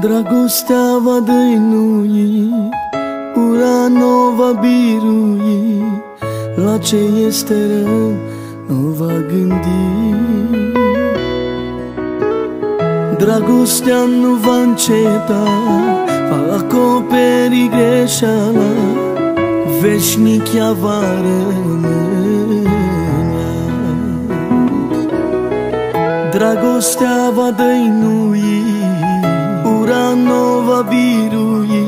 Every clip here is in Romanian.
Dragostea va dăinui Ura nu va birui. La ce este rău nu va gândi. Dragostea nu va înceta Va acoperi greșeala. Veșnic ea va rămâne. Dragostea va dăinui Ura nu va birui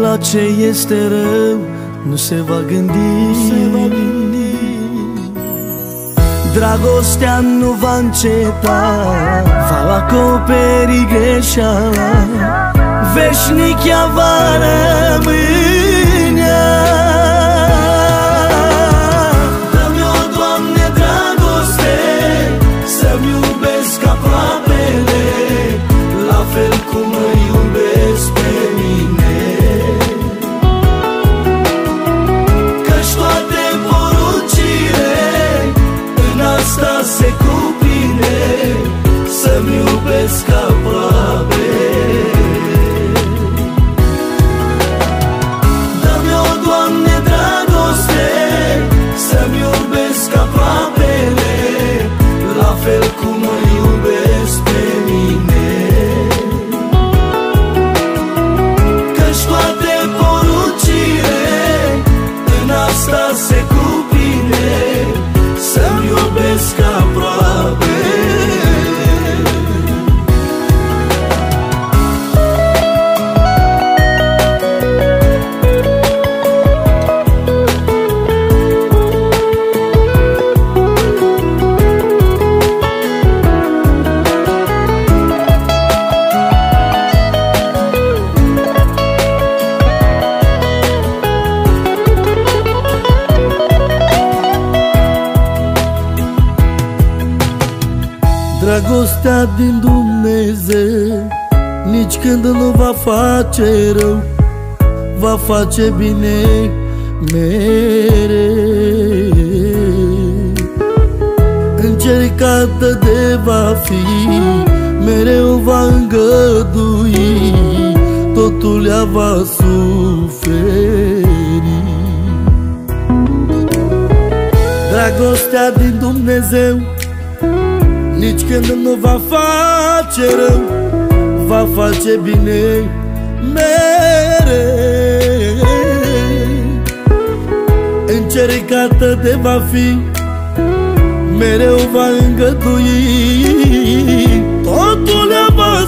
La ce este rău nu se va gândi, se va gândi. Dragostea nu va înceta Va acoperi greșeala. Veșnic ea va rămâne. Dă-mi o, Doamne, dragoste Să-mi iubesc aproapele La fel cum iubesc aproape Dragostea din Dumnezeu. Nici când nu va face rău Va face bine mereu. Încercată de va fi Mereu va îngădui Totul ea va suferi. Dragostea din Dumnezeu nici când nu va face rău Va face bine mereu. Încercată de va fi Mereu va îngădui. Totul ea va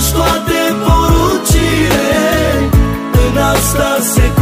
Urăști toate poruncile În asta se